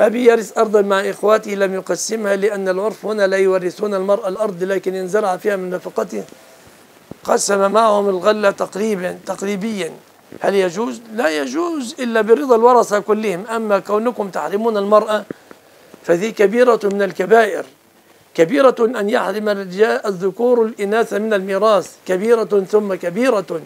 أبي يرث أرضا مع إخواته لم يقسمها لأن العرف هنا لا يورثون المرأة الأرض لكن إن زرع فيها من نفقته قسم معهم الغلة تقريبا تقريبيا. هل يجوز؟ لا يجوز إلا برضا الورثة كلهم. أما كونكم تحرمون المرأة فذي كبيرة من الكبائر. كبيرة أن يحرم الرجال الذكور الإناث من الميراث. كبيرة ثم كبيرة.